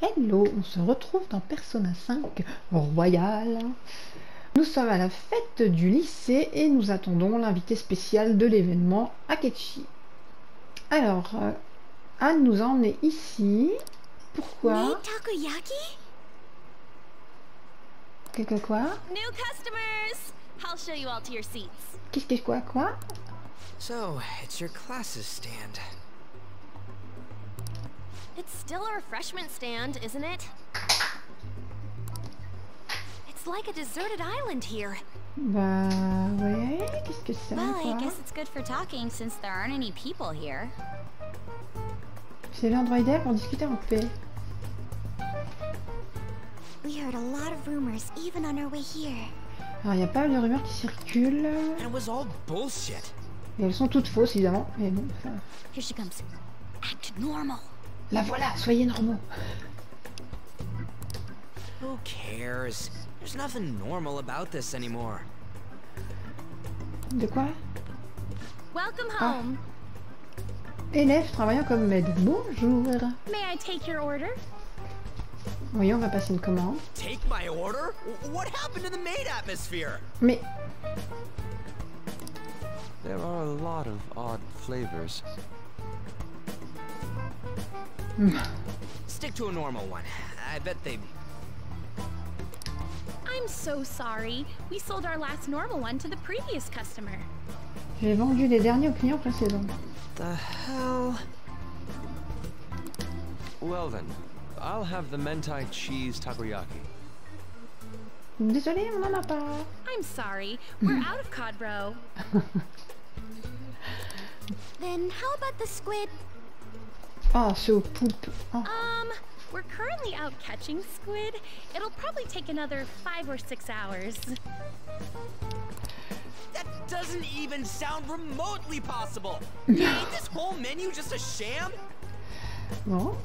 Hello, on se retrouve dans Persona 5 Royal. Nous sommes à la fête du lycée et nous attendons l'invité spécial de l'événement, Akechi. Alors, euh, Anne nous a emmené ici. Pourquoi? Quelque quoi New customers! I'll show you all to your seats. Qu'est-ce que quoi quoi? So, it's your classes stand. It's still a refreshment stand, isn't it? It's like a deserted island here. Bah ouais, qu'est-ce que c'est Well, quoi I guess it's good for talking since there aren't any people here. C'est l'endroit idéal pour discuter en paix. We heard a lot of rumors even on our way here. Alors il y a pas mal de rumeurs qui circulent. And it was all bullshit. Et elles sont toutes fausses évidemment. Mais bon, enfin, Here she comes. Act normal. La voilà, soyez normaux. Who cares? There's nothing normal about this anymore. De quoi? Welcome Ah. home. Élève travaillant comme maid. Bonjour. May I take your order? Oui, on va passer une commande. Take my order? What happened to the maid atmosphere? Mais There are a lot of odd flavors. Stick to a normal one. I bet they. I'm so sorry. We sold our last normal one to the previous customer. j'ai vendu les derniers aux clients précédents. The hell? Well then, I'll have the mentai cheese takoyaki. Désolé, on en a pas. I'm sorry. We're out of cod roe. Then how about the squid? Ah, c'est aux poulpes. Ah, Um, we're currently out catching squid. It'll probably take another five or six hours. That doesn't even sound remotely possible. Ain't this whole menu just a sham? bon.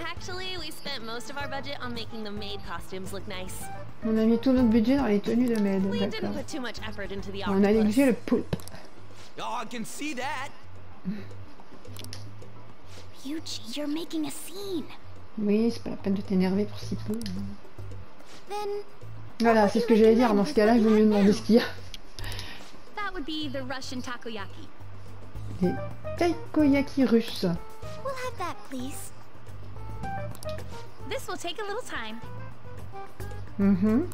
Actually, we spent most of our budget on making the maid costumes look nice. On a mis tout notre budget dans les tenues de maid. We didn't put too much effort into the On a octopus. négligé le poulpe. Oh, I can see that. You're making a scene. Oui, c'est pas la peine de t'énerver pour si peu. Then Voilà, c'est ce que j'allais dire. Dans ce cas-là, il vaut mieux demander ce qu'il y a. That would be the Russian takoyaki. Des russes. we'll have that, please. This will take a little time. Mhm.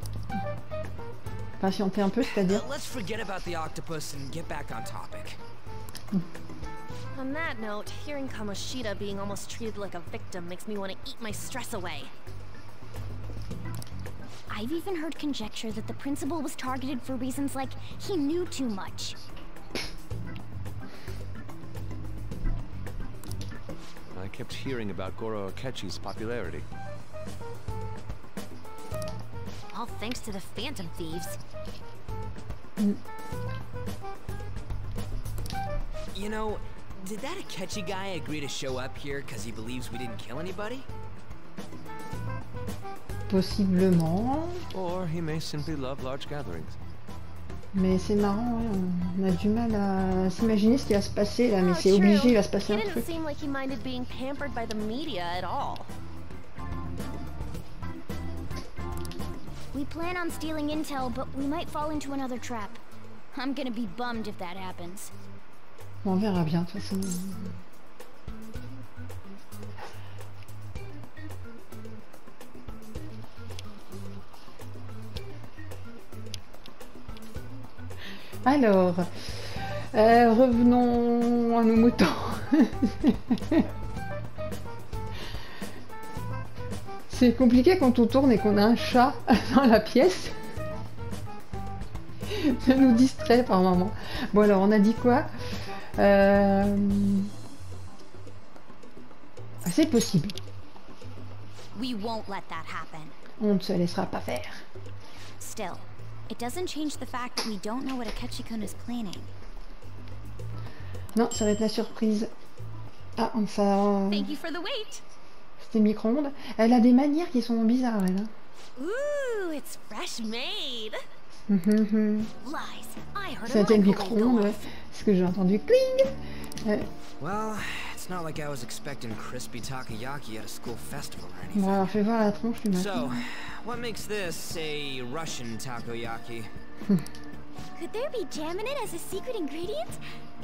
Patienter un peu, c'est-à-dire. let's forget about the octopus and get back on topic. On that note, hearing Kamoshida being almost treated like a victim makes me want to eat my stress away. I've even heard conjecture that the principal was targeted for reasons like he knew too much. I kept hearing about Goro Akechi's popularity. All thanks to the Phantom Thieves. You know, did that Akechi guy agree to show up here because he believes we didn't kill anybody? Possiblement. Or he may simply love large gatherings. Mais c'est marrant, ouais, on a du mal à s'imaginer ce qui va se passer là, mais Oh, c'est obligé, il va se passer He un didn't truc. seem like he minded being pampered by the media at all. We plan on stealing intel, but we might fall into another trap. I'm gonna be bummed if that happens. On verra bien, de toute façon. Alors, euh, revenons à nos moutons. C'est compliqué quand on tourne et qu'on a un chat dans la pièce. Ça nous distrait par moment. Bon alors, on a dit quoi? Euh, C'est possible. We won't let that happen. On ne se laissera pas faire. Still, it doesn't change the fact that we don't know what Akechi-kun is planning. Non, ça va être la surprise. Ah, enfin, Thank you for the wait. c'était micro-ondes. Elle a des manières qui sont bizarres, elle. hein. Ooh, it's fresh made. Hum, hum, hum. Lies. I heard a C'était le micro-ondes, ouais. off. Ce que j'ai entendu cling. Euh, Well, it's It's not like I was expecting crispy takoyaki at a school festival or anything. Bon, alors fais voir la tronche du So, matin. what makes this a Russian takoyaki? Could there be jam in it as a secret ingredient?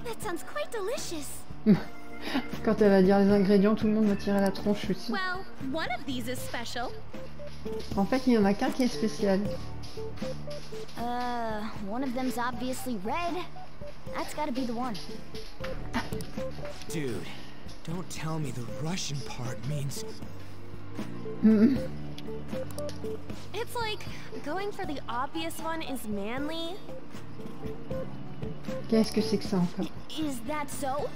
That sounds quite delicious. Quand elle va dire les ingrédients, tout le monde va tirer la tronche, je suis sûre. Well, one of these is special. En fait, il y en a qu'un qui est spécial. Uh, one of them's obviously red. That's gotta be the one. Dude, don't tell me the Russian part means It's like going for the obvious one is manly. Qu'est-ce que c'est que ça encore Is that so?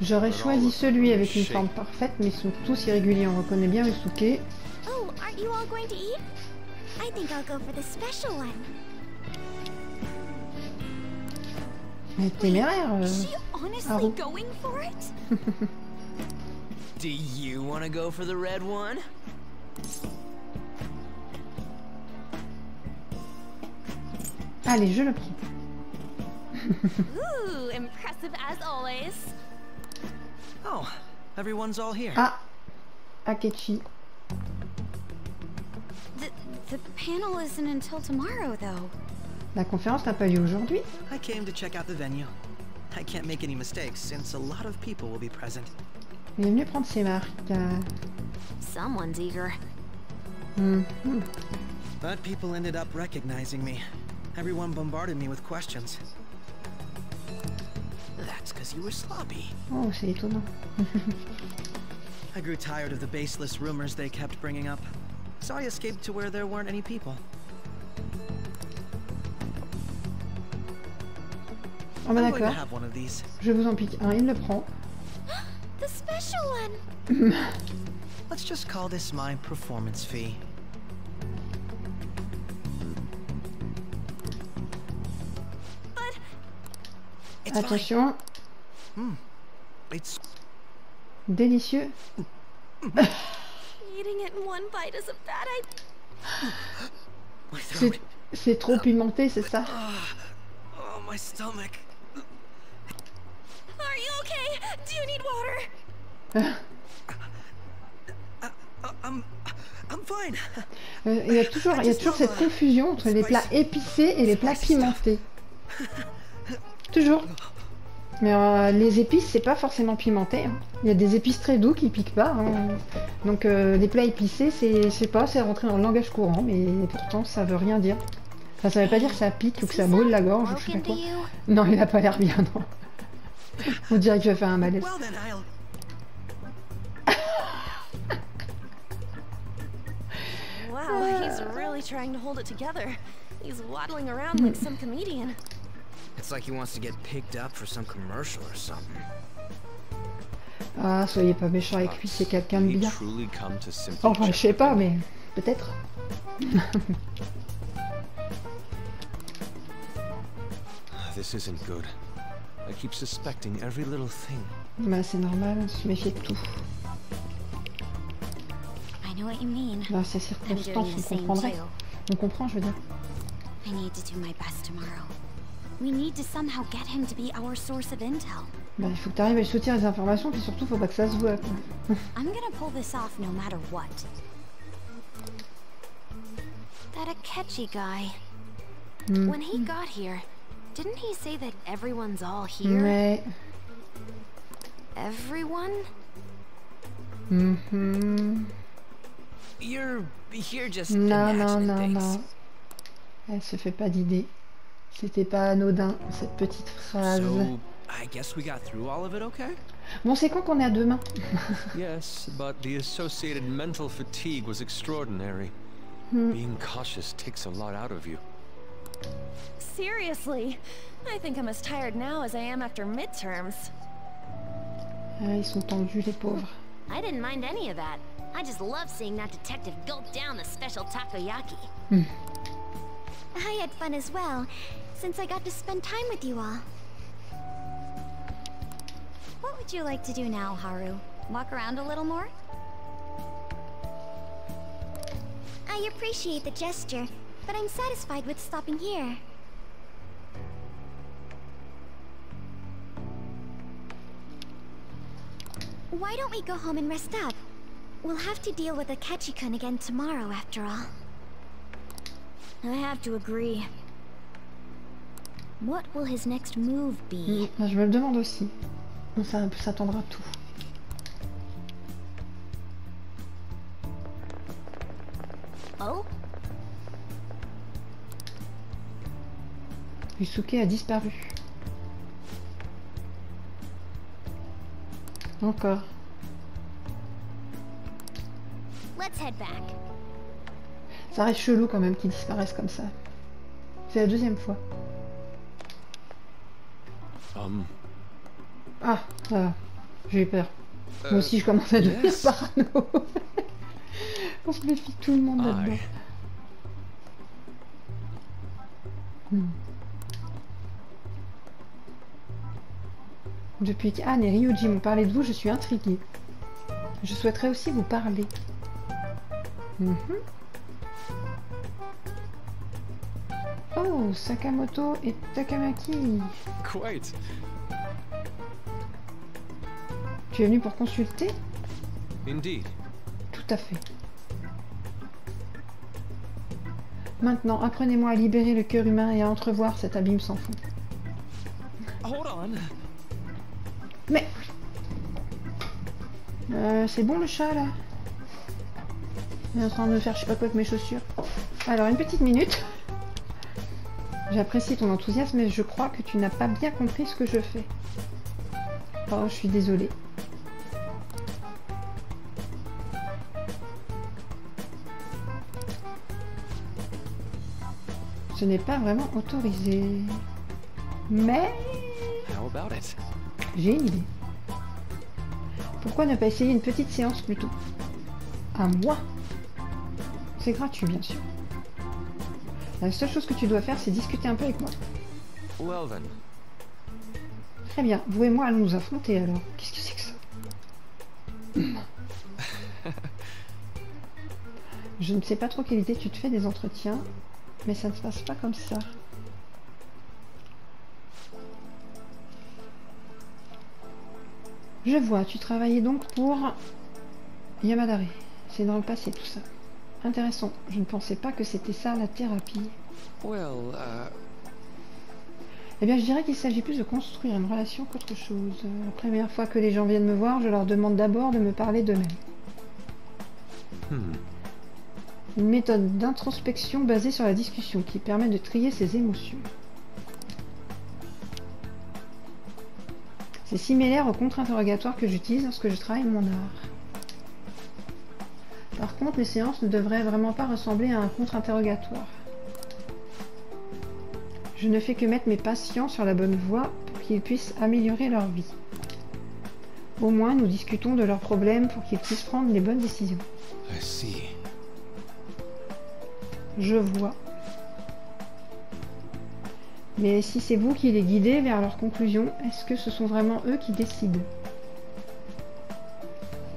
J'aurais choisi celui avec une forme parfaite, mais ils sont tous irréguliers. On reconnaît bien Usuke. Oh, aren't you all going to eat? I think I'll go for the special one. Mais téméraire. euh. Is she honestly Haru. going for it? Do you want to go for the red one? Allez, je le prends. Ooh, impressive as always. Oh, everyone's all here. Ah Akechi. The, the panel isn't until tomorrow, though. La conférence n'a pas lieu aujourd'hui I came to check out the venue. I can't make any mistakes since a lot of people will be present. Il est venu prendre ses marques. euh. Someone's eager. Hmm, hmm. But people ended up recognizing me. Everyone bombarded me with questions. That's because you were sloppy. Oh, c'est étonnant. I grew tired of the baseless rumors they kept bringing up. So I escaped to where there weren't any people. Oh bah I'm going to d'accord. have one of these. Je vous en pique un, il le prend. The special one! Let's just call this my performance fee. But Attention, It's délicieux. eating it in one bite is a bad idea. my C'est throat. c'est trop pimenté, c'est ça Oh, my stomach. Are you okay? Do you need water? Uh, I'm I'm fine. Euh, Il y a toujours, il y a toujours cette confusion entre les plats épicés et les plats pimentés. Toujours. Mais euh, les épices, c'est pas forcément pimenté. hein. Il y a des épices très doux qui piquent pas. hein. Donc euh, les plats épicés, c'est, je sais pas, c'est rentré dans le langage courant, mais pourtant ça veut rien dire. Enfin, ça veut pas dire que ça pique ou que ça brûle la gorge ou je sais pas Broken quoi. to you? Non, il a pas l'air bien, non. On dirait qu'il va faire un malaise. Well then, I'll. Wow, he's really trying to hold it together. He's waddling around like some comedian. It's like he wants to get picked up for some commercial or something. Ah, soyez pas méchant avec lui, c'est quelqu'un de bien. Enfin, je sais pas, mais peut-être. This isn't good. I keep suspecting every little thing. Bah, c'est normal, on se méfie de tout. I know what you mean. Dans ces I'm circonstances, on comprendrait. On comprend, je veux dire. I need to do my best tomorrow. We need to somehow get him to be our source of intel. Bah, il faut que tu arrives à lui sauter les informations, puis surtout, faut pas que ça se voit. I'm gonna pull this off no matter what. That Akechi guy. Hmm. When he got here, didn't he say that everyone's all here? Ouais. Everyone? Mhm. You're here just Non, non, non, non. Elle se fait pas d'idée. C'était pas anodin, cette petite phrase. So, I guess we got through all of it okay? Bon, c'est quand qu'on est à deux mains Yes, but the associated mental fatigue was extraordinary. Hmm. Being cautious takes a lot out of you. Seriously, I think I'm as tired now as I am after midterms. Ah, Ils sont tendus, les pauvres. I didn't mind any of that. I just love seeing that detective gulp down the special takoyaki. I had fun as well, since I got to spend time with you all. What would you like to do now, Haru? Walk around a little more? I appreciate the gesture, but I'm satisfied with stopping here. Why don't we go home and rest up? We'll have to deal with Akechi-kun again tomorrow, after all. I have to agree. What will his next move be? Mm, Je me le demande aussi. On s'a- s'attendra à tout. Oh? Yusuke a disparu. Encore. Let's head back. Ça reste chelou quand même qu'ils disparaissent comme ça. C'est la deuxième fois. Ah, va. J'ai eu peur. Moi Euh, aussi, je commence à devenir yes. parano. On se méfie de tout le monde là-dedans. I. Hmm. Depuis qu'Anne et Ryuji m'ont parlé de vous, je suis intriguée. Je souhaiterais aussi vous parler. Mhm. Oh, Sakamoto et Takamaki. Quite. Tu es venu pour consulter? Indeed. Tout à fait. Maintenant, apprenez-moi à libérer le cœur humain et à entrevoir cet abîme sans fond. Hold on. Mais... Euh, c'est bon le chat là? Il est en train de me faire je sais pas quoi avec mes chaussures. Alors, une petite minute. J'apprécie ton enthousiasme, mais je crois que tu n'as pas bien compris ce que je fais. Oh, je suis désolée. Ce n'est pas vraiment autorisé. Mais j'ai une idée. Pourquoi ne pas essayer une petite séance plutôt? À moi C'est gratuit, bien sûr. La seule chose que tu dois faire, c'est discuter un peu avec moi. Well then. Très bien, vous et moi allons nous affronter alors. Qu'est-ce que c'est que ça Je ne sais pas trop quelle idée tu te fais des entretiens, mais ça ne se passe pas comme ça. Je vois, tu travaillais donc pour Yamadare. C'est dans le passé tout ça. Intéressant, je ne pensais pas que c'était ça la thérapie. Well, uh, Eh bien, je dirais qu'il s'agit plus de construire une relation qu'autre chose. La première fois que les gens viennent me voir, je leur demande d'abord de me parler d'eux-mêmes. hmm. Une méthode d'introspection basée sur la discussion qui permet de trier ses émotions. C'est similaire au contre-interrogatoire que j'utilise lorsque je travaille mon art. Par contre, les séances ne devraient vraiment pas ressembler à un contre-interrogatoire. Je ne fais que mettre mes patients sur la bonne voie pour qu'ils puissent améliorer leur vie. Au moins, nous discutons de leurs problèmes pour qu'ils puissent prendre les bonnes décisions. I see. Je vois. Mais si c'est vous qui les guidez vers leurs conclusions, est-ce que ce sont vraiment eux qui décident?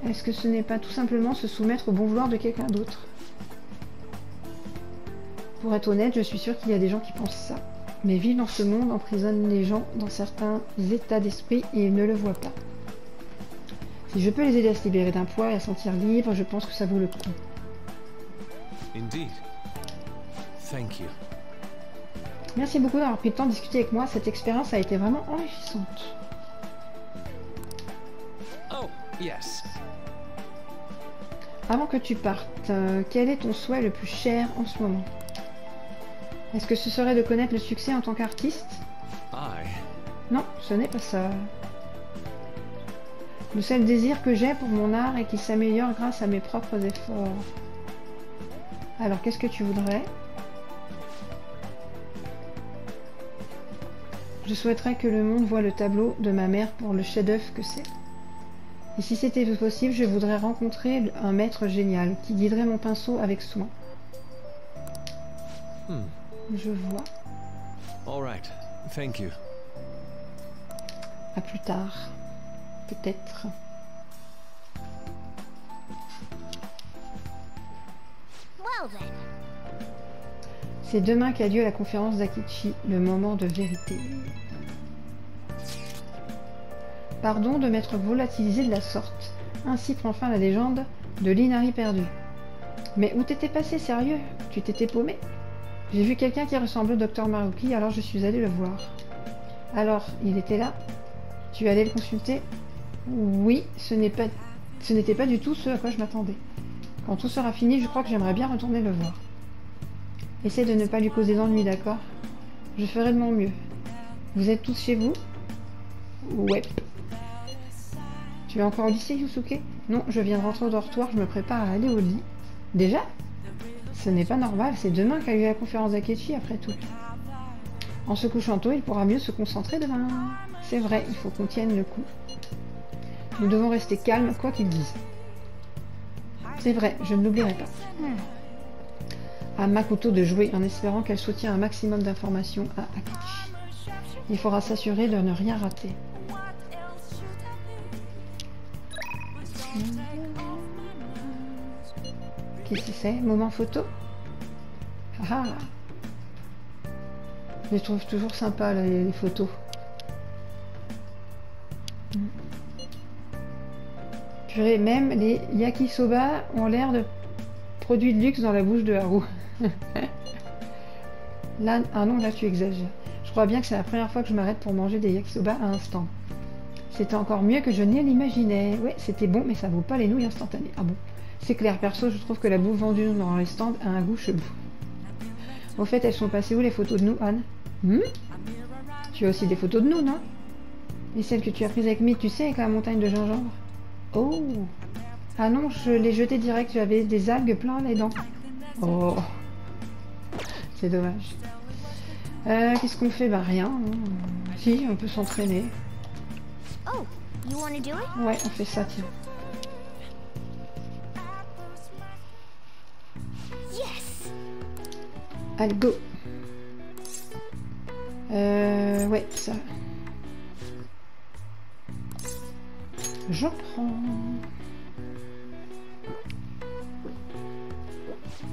Est-ce que ce n'est pas tout simplement se soumettre au bon vouloir de quelqu'un d'autre Pour être honnête, je suis sûre qu'il y a des gens qui pensent ça. Mais vivre dans ce monde emprisonne les gens dans certains états d'esprit et ils ne le voient pas. Si je peux les aider à se libérer d'un poids et à se sentir libre, je pense que ça vaut le coup. Indeed. Thank you. Merci beaucoup d'avoir pris le temps de discuter avec moi. Cette expérience a été vraiment enrichissante. Oh, yes. Avant que tu partes, euh, quel est ton souhait le plus cher en ce moment? Est-ce que ce serait de connaître le succès en tant qu'artiste? Non, ce n'est pas ça. Le seul désir que j'ai pour mon art est qu'il s'améliore grâce à mes propres efforts. Alors, qu'est-ce que tu voudrais? Je souhaiterais que le monde voit le tableau de ma mère pour le chef-d'œuvre que c'est. Et si c'était possible, je voudrais rencontrer un maître génial qui guiderait mon pinceau avec soin. Hmm. Je vois. All right. Thank you. À plus tard. Peut-être. Well then. C'est demain qu'a lieu la conférence d'Akichi, le moment de vérité. Pardon de m'être volatilisé de la sorte. Ainsi prend fin la légende de l'Inari perdu. Mais où t'étais passé, sérieux? Tu t'étais paumé? J'ai vu quelqu'un qui ressemblait au docteur Maruki, alors je suis allé le voir. Alors, il était là? Tu allé le consulter? Oui, ce n'est pas... N'était pas du tout ce à quoi je m'attendais. Quand tout sera fini, je crois que j'aimerais bien retourner le voir. Essaie de ne pas lui causer d'ennui, d'accord? Je ferai de mon mieux. Vous êtes tous chez vous? Ouais. Tu es encore au lycée, Yusuke? Non, je viens de rentrer au dortoir, je me prépare à aller au lit. Déjà? Ce n'est pas normal, c'est demain qu'a eu la conférence d'Akechi, après tout. En se couchant tôt, il pourra mieux se concentrer demain. C'est vrai, il faut qu'on tienne le coup. Nous devons rester calmes, quoi qu'ils disent. C'est vrai, je ne l'oublierai pas. À Makoto de jouer en espérant qu'elle soutient un maximum d'informations à Akechi. Il faudra s'assurer de ne rien rater. Qu'est-ce que c'est? Moment photo? Ah Je les trouve toujours sympas les, photos. Purée, même les yakisoba ont l'air de produits de luxe dans la bouche de Haru. là, ah non, là tu exagères. Je crois bien que c'est la première fois que je m'arrête pour manger des yakisoba à instant. C'était encore mieux que je ne l'imaginais. Ouais, c'était bon, mais ça vaut pas les nouilles instantanées. Ah bon C'est clair, perso, je trouve que la bouffe vendue dans les stands a un goût chelou. Au fait, elles sont passées où les photos de nous, Anne? Hmm? Tu as aussi des photos de nous, non? Et celle que tu as prise avec Mick, tu sais, avec la montagne de gingembre? Oh Ah non, je l'ai jetée direct, j'avais des algues plein les dents. Oh C'est dommage. Euh, Qu'est-ce qu'on fait? Bah rien. hein. Si, on peut s'entraîner. Oh, you want to do it? Ouais, on fait ça, tiens. Yes! Allez, go Euh, ouais, ça. Je prends.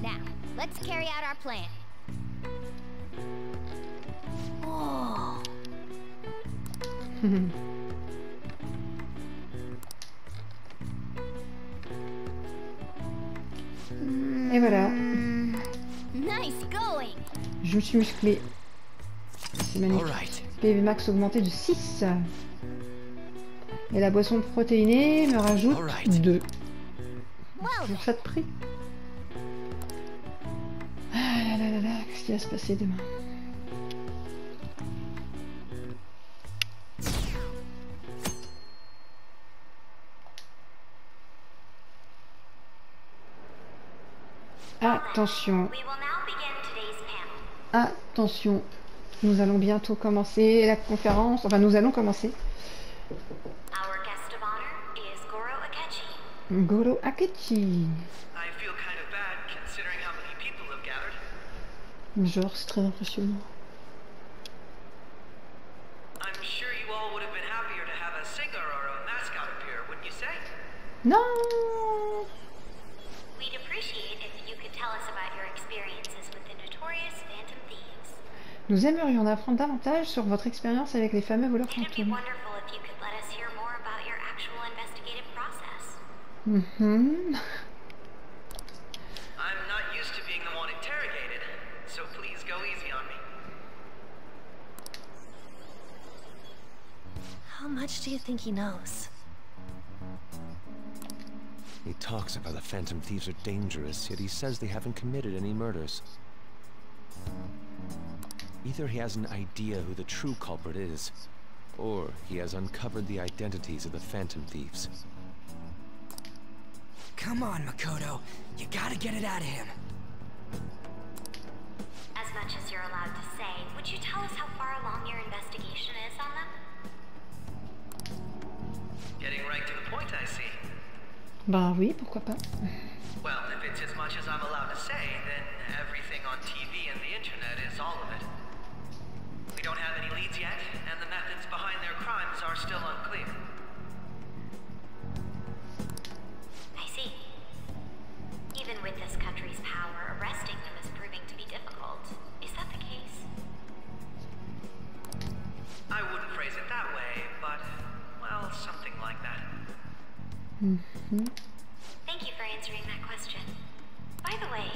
Now, let's carry out our plan. Oh, Et voilà, nice going! je me suis musclé. C'est magnifique. PV max augmenté de 6. Et la boisson protéinée me rajoute Alright. 2. Well Toujours ça de prix. Ah là là là là, qu'est-ce qui va se passer demain? Attention, We will now begin today's panel. attention, nous allons bientôt commencer la conférence, enfin nous allons commencer. Our guest of honor is Goro Akechi. Goro Akechi. I feel kind of bad considering how many people have gathered. Genre, c'est très impressionnant. I'm sure you all would have been happier to have a singer or a mascot appear, wouldn't you say? Non We'd appreciate if you could tell us about your experiences with the notorious Phantom Thieves. Nous aimerions en apprendre davantage sur votre expérience avec les fameux voleurs It'd be fantômes. wonderful if you could let us hear more about your actual investigative process. Mhm. I'm not used to being the one interrogated, so please go easy on me. How much do you think he knows? He talks about the Phantom Thieves are dangerous, yet he says they haven't committed any murders. Either he has an idea who the true culprit is, or he has uncovered the identities of the Phantom Thieves. Come on, Makoto. You gotta get it out of him. As much as you're allowed to say, would you tell us how far along your investigation is on them? Getting right to the point, I see. Bah oui, pourquoi pas. Well, if it's as much as I'm allowed to say, then everything on TV and the internet is all of it don't have any leads yet, and the methods behind their crimes are still unclear. I see. Even with this country's power, arresting them is proving to be difficult. Is that the case? I wouldn't phrase it that way, but, well, something like that. Mm-hmm. Thank you for answering that question. By the way,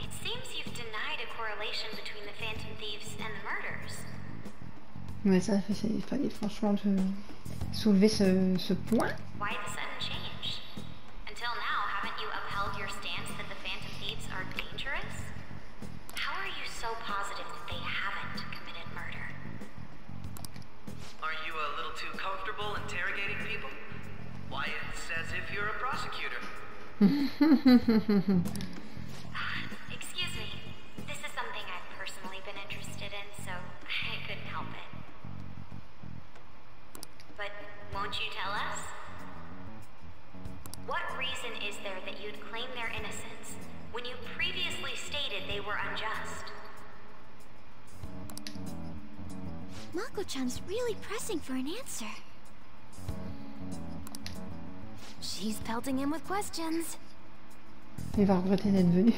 it seems you've denied a correlation between the Phantom Thieves and the murder. Ouais, ça, c'est- il fallait franchement te- soulever ce, ce point. really pressing for an answer. She's pelting him with questions. Il va regretter d'être venu.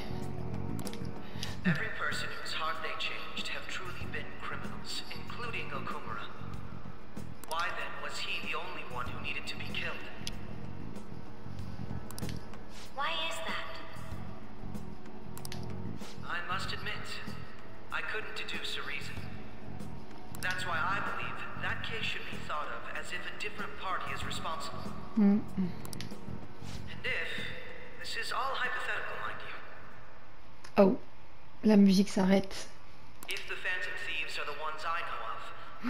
Every person whose heart they changed have truly been criminals, including Okumura. Why then was he the only one who needed to be killed? Why is that? I must admit, I couldn't deduce a reason. That's why I believe that case should be thought of as if a different party is responsible. Mm. And if, this is all hypothetical, mind you, Oh, la musique s'arrête. if the Phantom Thieves are the ones I know of,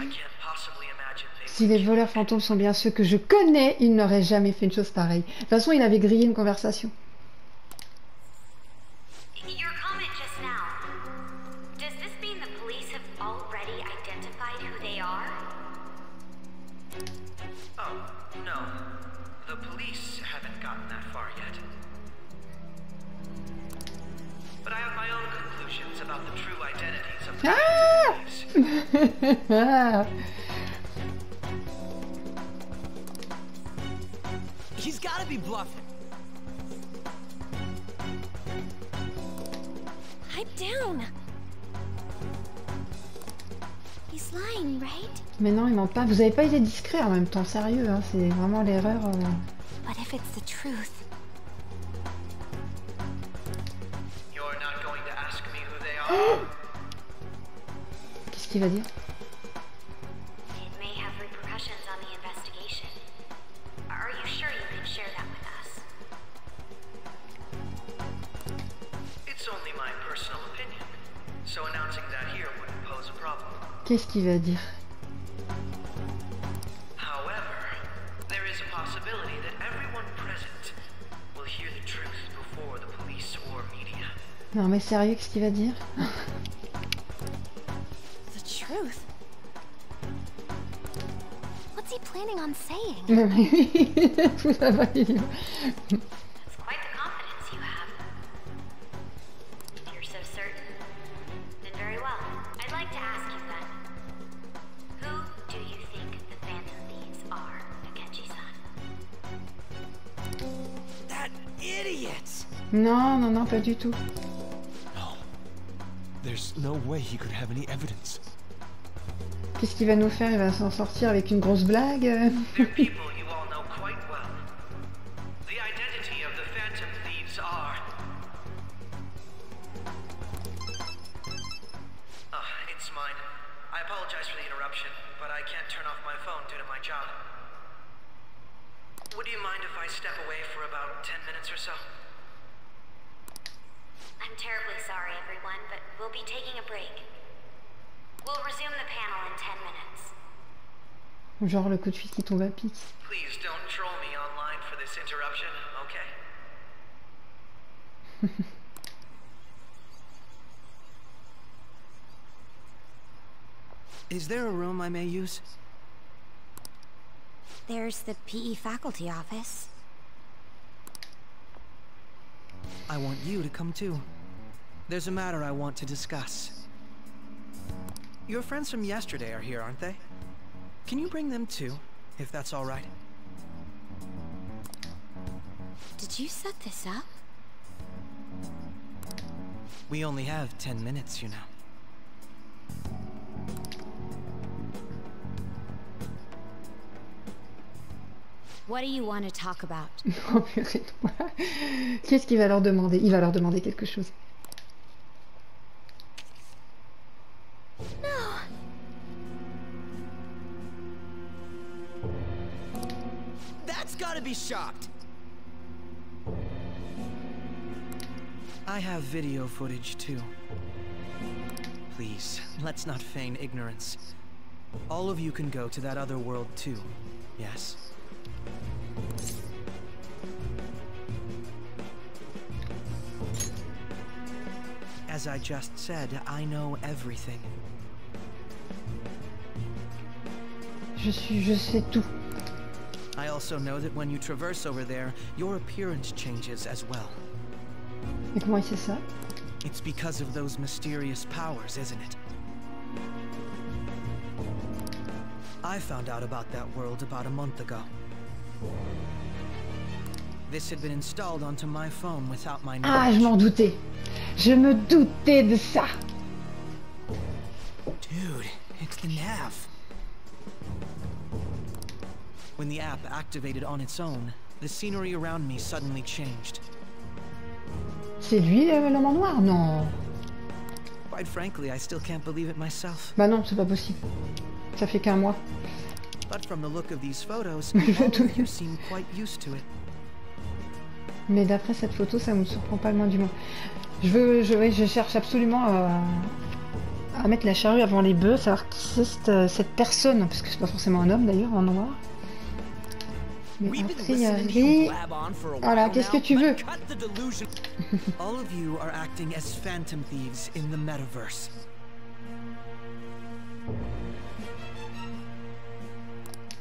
I can't possibly imagine they Si les voleurs fantômes sont bien ceux que je connais, ils n'auraient jamais fait une chose pareille. De toute façon, il avait grillé une conversation. He's gotta be bluffing. Pipe down. He's lying, right? Mais non, il ment pas. Vous avez pas été discret en même temps, sérieux. Hein. C'est vraiment l'erreur. euh. But if it's the truth, the truth before the police or media. Non mais sérieux, qu'est-ce qu'il va dire saying? va nous faire Il va s'en sortir avec une grosse blague Genre le coup de fil qui tombe à pic. Please don't troll me online for this interruption, okay? Is there a room I may use? There's the PE faculty office. I want you to come too. There's a matter I want to discuss. Your friends from yesterday are here, aren't they? Can you bring them too, if that's all right? Did you set this up? We only have 10 minutes, you know. What do you want to talk about? Qu'est-ce qu'il va leur demander Il va leur demander quelque chose. Video footage too. Please, let's not feign ignorance. All of you can go to that other world too, yes? As I just said, I know everything. Je suis, je sais tout. I also know that when you traverse over there, your appearance changes as well. Et comment il sait ça It's because of those mysterious powers, isn't it? I found out about that world about a month ago. This had been installed onto my phone without my knowledge. Ah, je m'en doutais. Je me doutais de ça. Dude, it's the nav. When the app activated on its own, the scenery around me suddenly changed. C'est lui le- l'homme en noir Non? Quite frankly, I still can't believe it myself. Bah non, c'est pas possible. Ça fait qu'un mois. But from the look of these photos, Mais je all te- of you seem quite used to it. Mais d'après cette photo, ça me surprend pas le moins du monde. Je veux, je, je cherche absolument à, à mettre la charrue avant les bœufs, savoir qui c'est cette, cette personne, parce que c'est pas forcément un homme d'ailleurs, en noir. For a Voilà, while qu'est-ce que tu veux. All of you are acting as phantom thieves in the metaverse.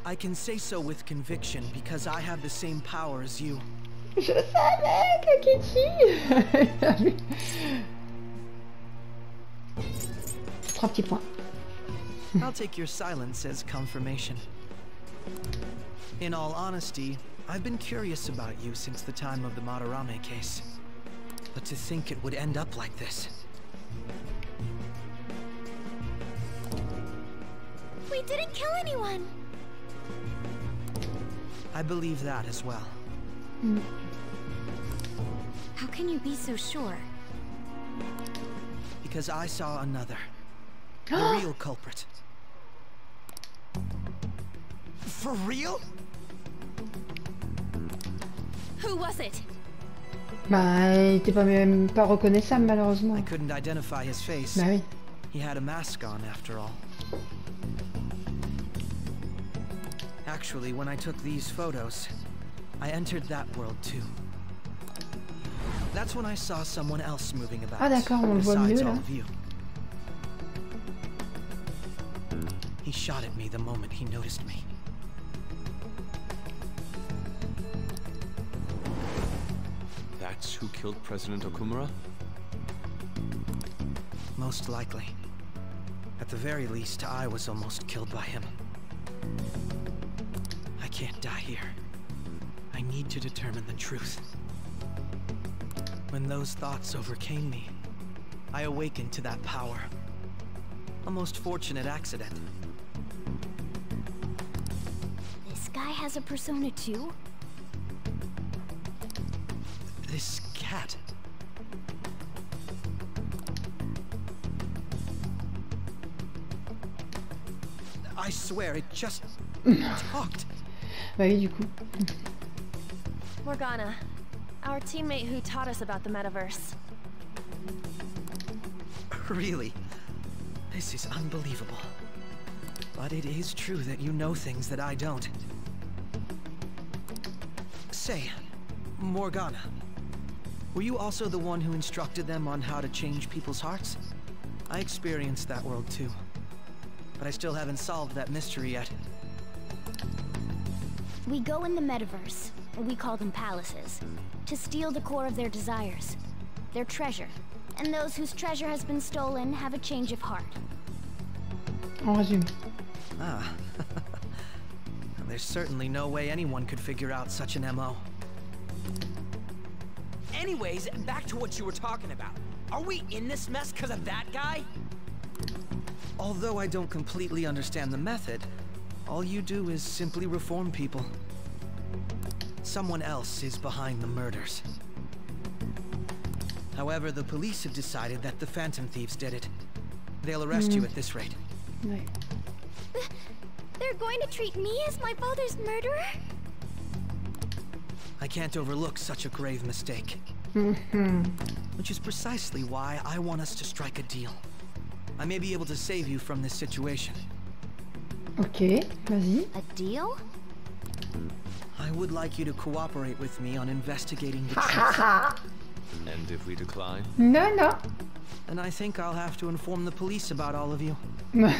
I can say so with conviction because I have the same power as you. Je savais, Kakechi Trois petits points. I'll take your silence as confirmation. In all honesty, I've been curious about you since the time of the Madarame case. But to think it would end up like this. We didn't kill anyone. I believe that as well. Mm. How can you be so sure? Because I saw another. The real culprit. For real? Who was it? Bah, il était pas même pas reconnaissable malheureusement. I couldn't identify his face. Bah oui. He had a mask on, after all. Actually, when I took these photos, I entered that world too. That's when I saw someone else moving about. Ah, d'accord, on le voit besides mieux, all là. of you. He shot at me the moment he noticed me. That's who killed President Okumura? Most likely. At the very least, I was almost killed by him. I can't die here. I need to determine the truth. When those thoughts overcame me, I awakened to that power. A most fortunate accident. This guy has a persona too? This cat. I swear, it just talked. Bah oui, du coup. Morgana, our teammate who taught us about the metaverse. Really? This is unbelievable. But it is true that you know things that I don't. Say, Morgana, were you also the one who instructed them on how to change people's hearts? I experienced that world too. But I still haven't solved that mystery yet. We go in the metaverse, or we call them palaces, to steal the core of their desires, their treasure. And those whose treasure has been stolen have a change of heart. En résumé. Ah. There's certainly no way anyone could figure out such an MO. Anyways, back to what you were talking about. Are we in this mess because of that guy? Although I don't completely understand the method, all you do is simply reform people. Someone else is behind the murders. However, the police have decided that the Phantom Thieves did it. They'll arrest you hmm. at this rate. Ouais. They're going to treat me as my father's murderer? I can't overlook such a grave mistake. Mm-hmm. Which is precisely why I want us to strike a deal. I may be able to save you from this situation. Ok, vas-y. A deal? I would like you to cooperate with me on investigating the truth. And if we decline? Non, non. And I think I'll have to inform the police about all of you.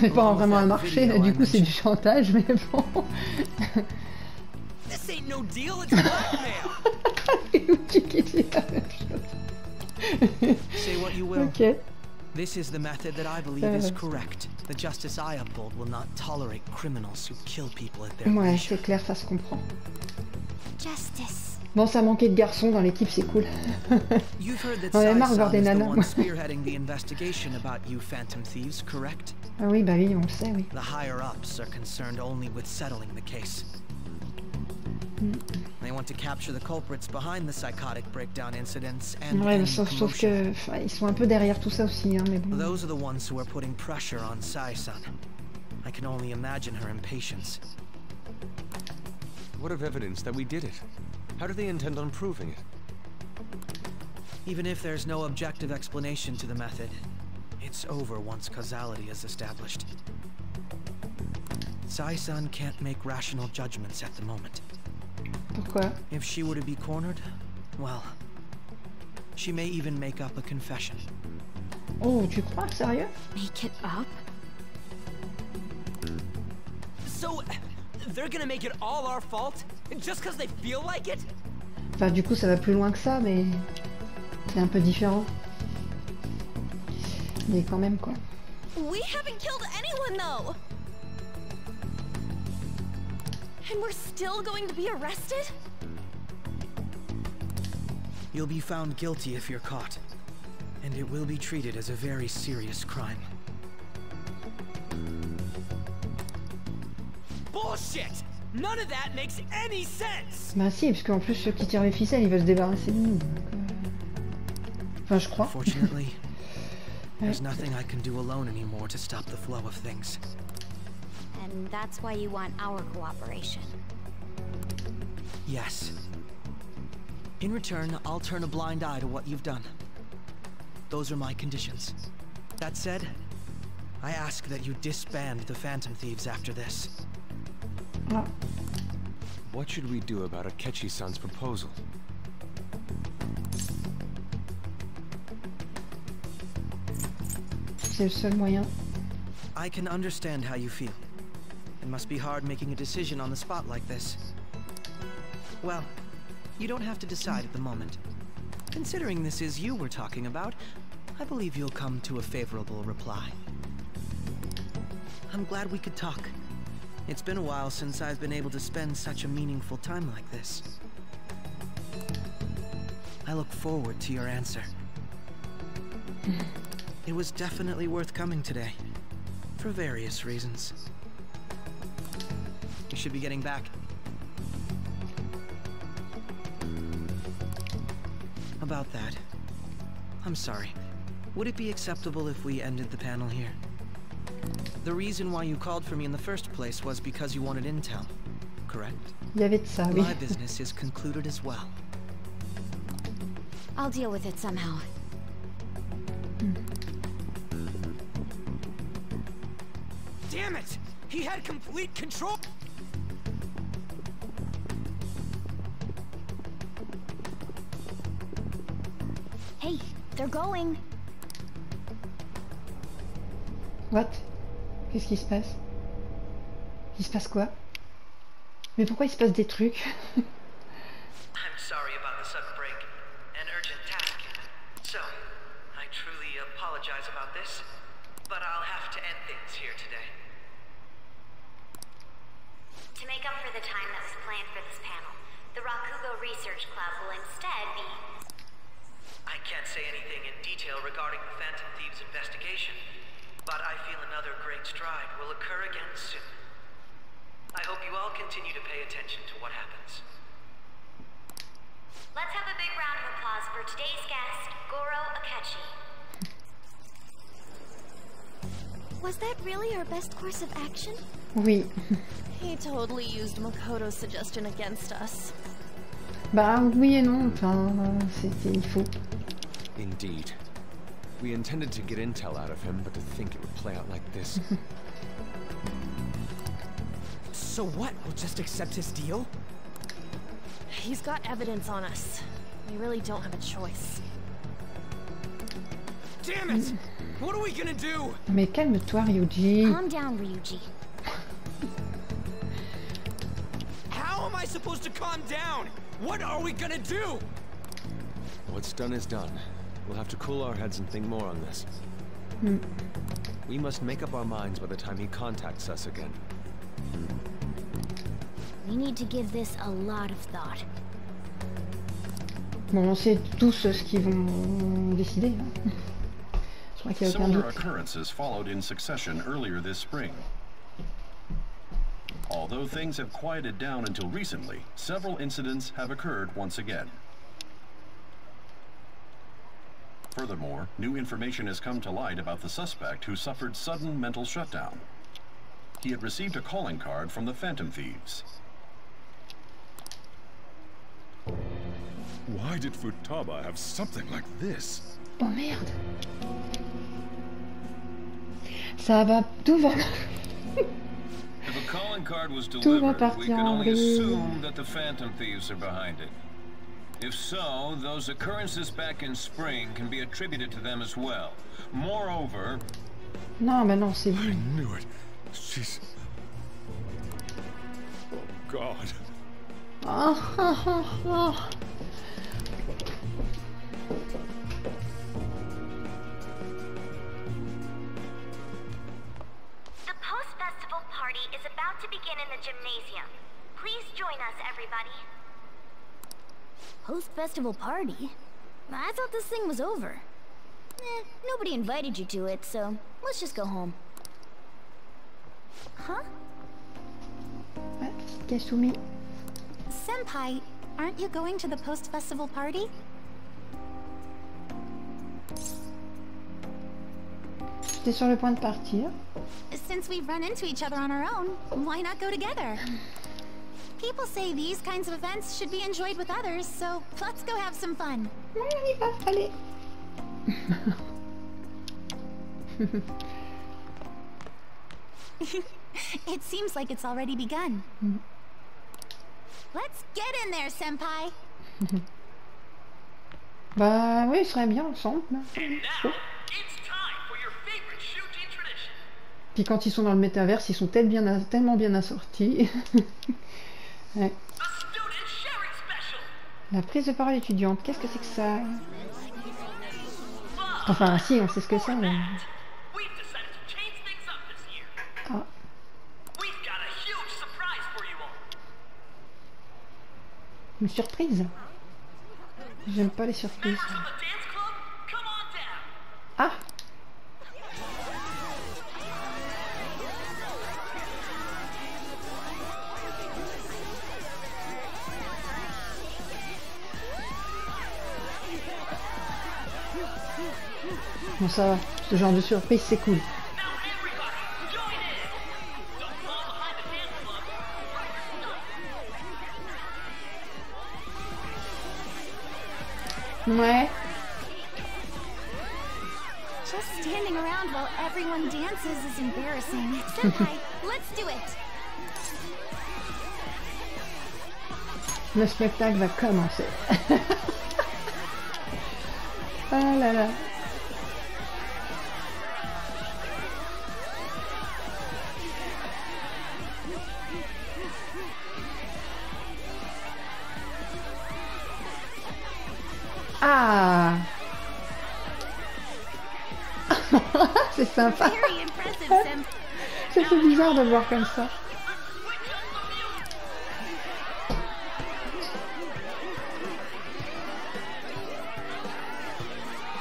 C'est pas vraiment un marché, là, du coup c'est du chantage, mais bon. This ain't no deal, it's blackmail. Yuki qui dit la même chose. Say what you will. Ok. This is the method that I believe is correct. The justice I uphold will not tolerate criminals who kill people at their Ouais, c'est clair, ça se comprend. Justice. Bon, ça manquait de garçons dans l'équipe, c'est cool. On a marre de voir des nanas. one spearheading the investigation about you Phantom Thieves, correct? ah oui, bah oui, on le sait, oui. The higher-ups are concerned only with settling the case. They want to capture the culprits behind the psychotic breakdown incidents and Ouais, end sauf, sauf que ils sont un peu derrière tout ça aussi, hein, mais bon. Those are the ones who are putting pressure on Sae-san. I can only imagine her impatience. What of evidence that we did it? How do they intend on proving it? Even if there's no objective explanation to the method, it's over once causality is established. Sae-san can't make rational judgments at the moment. Pourquoi If she were to be cornered, well, she may even make up a confession. Oh, tu crois, sérieux Make it up? So, they're gonna make it all our fault? Just because they feel like it? Enfin, du coup, ça va plus loin que ça, mais c'est un peu différent. Mais quand même, quoi. We haven't killed anyone, though! And we're still going to be arrested? You'll be found guilty if you're caught, and it will be treated as a very serious crime. Bullshit! None of that makes any sense! Bah si, parce qu'en plus, ceux qui tirent les ficelles, ils veulent se débarrasser de nous. donc, euh, Enfin, je crois. Unfortunately, there's nothing I can do alone anymore to stop the flow of things. And that's why you want our cooperation. Yes. In return, I'll turn a blind eye to what you've done. Those are my conditions. That said, I ask that you disband the Phantom Thieves after this. What should we do about Akechi-san's proposal? c'est le seul moyen. I can understand how you feel. It must be hard making a decision on the spot like this. Well, you don't have to decide at the moment. Considering this is you we're talking about, I believe you'll come to a favorable reply. I'm glad we could talk. It's been a while since I've been able to spend such a meaningful time like this. I look forward to your answer. It was definitely worth coming today. For various reasons. You should be getting back. About that. I'm sorry. Would it be acceptable if we ended the panel here? The reason why you called for me in the first place was because you wanted intel, correct? Il y avait de ça, oui. My business is concluded as well. I'll deal with it somehow. Damn it! He had complete control! They're going. What Qu'est-ce qui se passe Il se passe quoi Mais pourquoi il se passe des trucs I'm sorry about the sudden break. An urgent task. So, I truly apologize about this, but I'll have to end things here today. To make up for the time that was planned for this panel, the Rakugo Research Club will instead be I can't say anything in detail regarding the Phantom Thieves investigation, but I feel another great stride will occur again soon. I hope you all continue to pay attention to what happens. Let's have a big round of applause for today's guest, Goro Akechi. Was that really our best course of action? Oui. He totally used Makoto's suggestion against us. Bah oui et non, enfin, euh, c'était... il faut. Indeed. We intended to get intel out of him, but to think it would play out like this. So what? We'll just accept his deal? He's got evidence on us. We really don't have a choice. Damn it! What are we gonna do? Mais calme-toi, Ryuji. Calm down, Ryuji. How am I supposed to calm down? What are we gonna do? What's done is done. We'll have to cool our heads and think more on this. Hmm. We must make up our minds by the time he contacts us again. We need to give this a lot of thought. Bon, on sait tous ce qu'ils vont décider. Je crois qu'il n'y aucun Similar doute. occurrences followed in succession earlier this spring. Although things have quieted down until recently, several incidents have occurred once again. Furthermore, new information has come to light about the suspect who suffered sudden mental shutdown. He had received a calling card from the Phantom Thieves. Why did Futaba have something like this? Oh merde Ça va, tout va. If a calling card was va delivered, we partir can en only vrille. assume that the Phantom Thieves are behind it. If so, those occurrences back in spring can be attributed to them as well. Moreover, Non, mais non, c'est I knew it. She's. Oh, God. Ah, ah, ah, ah. The post-festival party is about to begin in the gymnasium. Please join us, everybody. Post festival party? I thought this thing was over. Eh, nobody invited you to it, so let's just go home. Huh? Ouais, Kasumi. Senpai, aren't you going to the post-festival party? J'étais sur le point de partir. Since we've run into each other on our own, why not go together? People say these kinds of events should be enjoyed with others, so let's go have some fun. Ouais, on y va, allez. It seems like it's already begun. Let's get in there, Senpai! Bah oui, ce serait bien ensemble. là. And now, it's time for your favorite Shujin tradition. Puis quand ils sont dans le métaverse, ils sont tellement bien, tellement bien assortis. Ouais. A student sharing special. La prise de parole étudiante, qu'est-ce que c'est que ça Enfin, si, on sait ce que c'est. mais- We've decided to change things up this year. Ah, We've got a huge surprise for you all. une surprise J'aime pas les surprises. Members Bon ça va, ce genre de surprise c'est cool. Ouais, Just standing around while everyone dances is embarrassing. Senpai, let's do it! le spectacle va commencer. ah là là. Sympa. Very impressive, Senpai. Ça fait bizarre de le voir comme ça.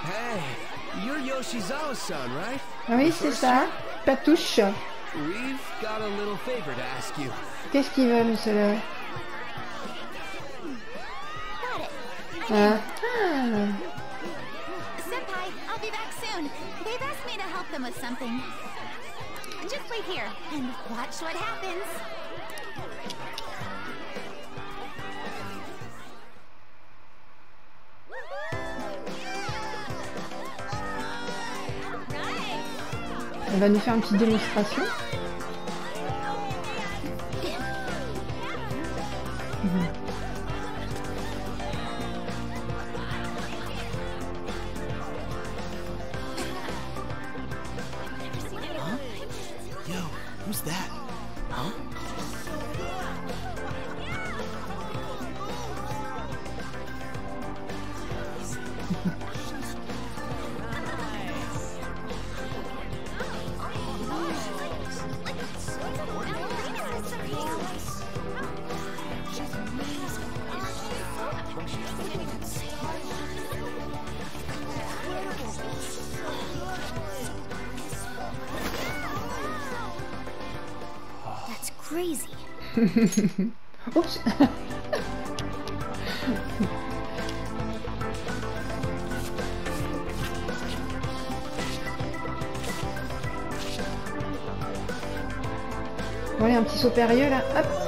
Hey, you're Yoshizawa-san, right? Ah oui, c'est ça. Patouche. We've got a little favor to ask them with something. Just wait here and watch what happens. Va nous faire une petite démonstration. Oups. Bon un petit saut périlleux là. Hop.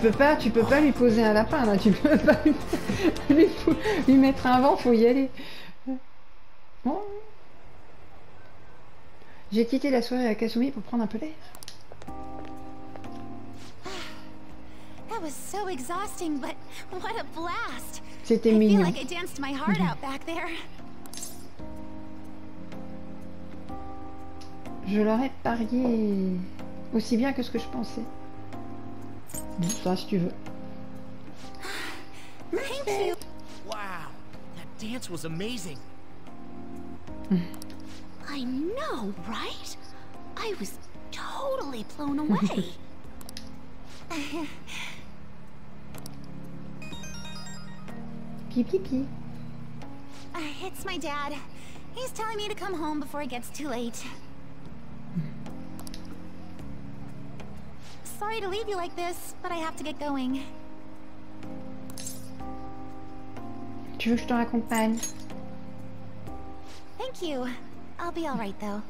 Peux pas, tu peux pas lui poser un lapin là, tu peux pas lui, lui, fou- lui mettre un vent, faut y aller. Bon. J'ai quitté la soirée à Kasumi pour prendre un peu l'air. That was so exhausting, but what a blast. C'était I feel mignon. like I danced my heart out back there. Je l'aurais parié aussi bien que ce que je pensais. Bon, ça si tu veux. Thank you. Wow, that dance was amazing. I know, right? I was totally blown away. Pi pi pi. Uh, it's my dad. He's telling me to come home before it gets too late. Sorry to leave you like this, but I have to get going. Tu veux que je te raccompagne Thank you. I'll be alright though.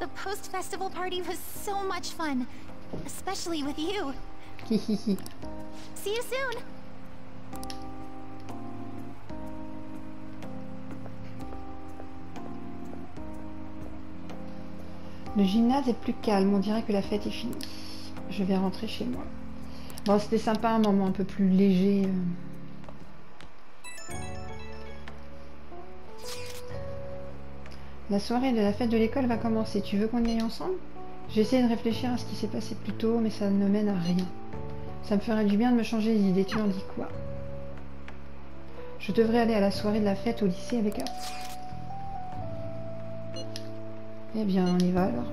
The post-festival party was so much fun. Especially with you. See you soon! Le gymnase est plus calme, on dirait que la fête est finie. Je vais rentrer chez moi. Bon, c'était sympa, un moment un peu plus léger. euh. La soirée de la fête de l'école va commencer. Tu veux qu'on y aille ensemble? J'ai essayé de réfléchir à ce qui s'est passé plus tôt, mais ça ne mène à rien. Ça me ferait du bien de me changer les idées. Tu en dis quoi? Je devrais aller à la soirée de la fête au lycée avec elle. Eh bien, on y va alors.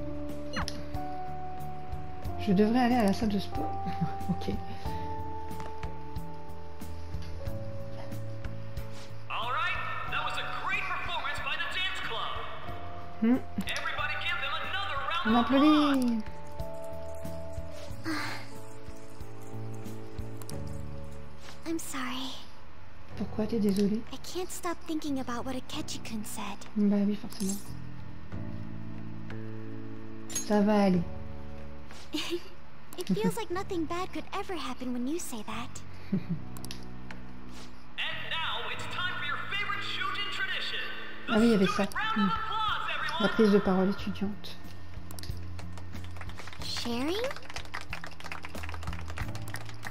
Je devrais aller à la salle de sport. ok. Hmm, Everybody give them another round On applaudit. I'm sorry. Pourquoi t'es désolé I can't stop thinking about what Akechi-kun said. Bah oui, forcément. Ça. It feels like nothing bad could ever happen when you say that. And now it's time for your favorite Shujin tradition. Ah oui, il y avait ça. Round of applause, everyone. La prise de parole étudiante. Sharing?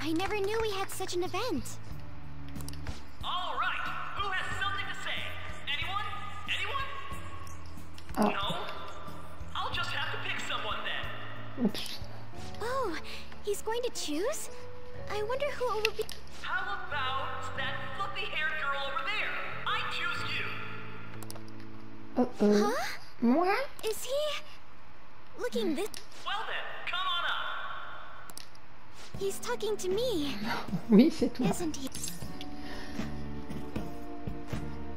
I never knew we had such an event. All right, who has something to say? Anyone? Anyone? Ah, No? Oh, he's going to choose? I wonder who it will be. How about that fluffy-haired girl over there? I choose you. Oh oh. Huh? Moi Is he? looking mm. this... Well then, come on up. He's talking to me. Oui, c'est toi. Isn't he?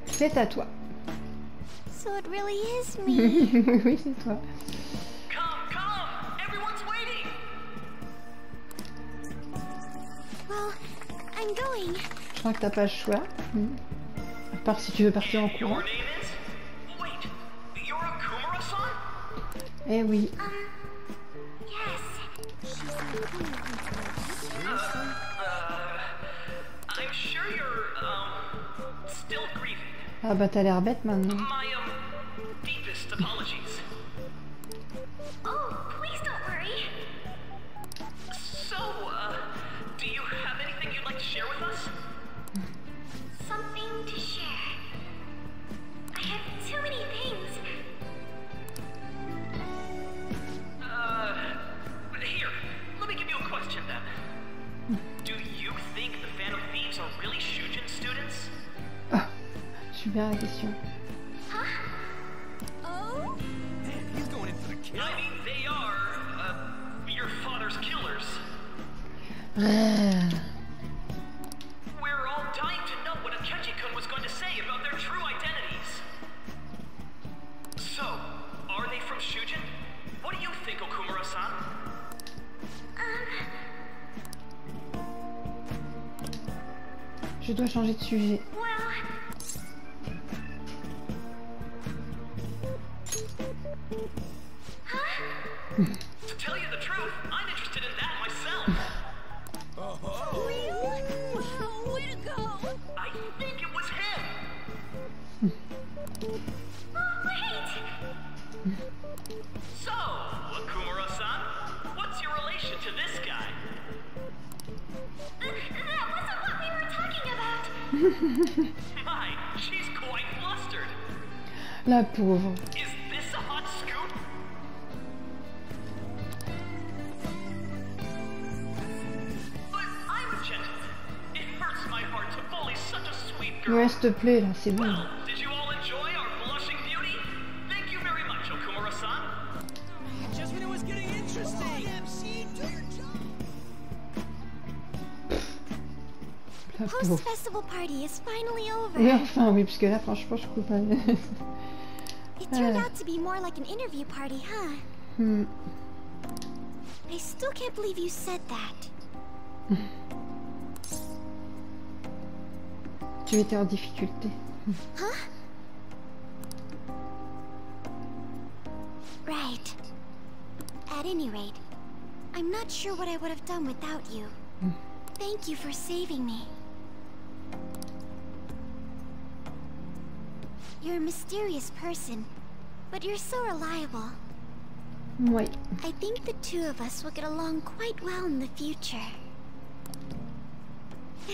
C'est à toi. So it really is me. oui, c'est toi. Je crois que t'as pas le choix. Hmm. À part si tu veux partir en And courant. your name is? Wait, you're a Kumara-san? Eh oui. Um, yes. She's Uh, I'm sure you're, um, still grieving. Ah bah t'as l'air bête maintenant. When it was getting interesting. MC, do your job. La pauvre. Post-festival party is finally over. Oui, enfin, oui, parce que là, franchement, je coupe pas. Turned out to be more like an interview party, huh? Hmm. I still can't believe you said that. Tu étais en difficulté. Huh? Right. At any rate, I'm not sure what I would have done without you. Thank you for saving me. You're a mysterious person, but you're so reliable. Ouais. I think the two of us will get along quite well in the future.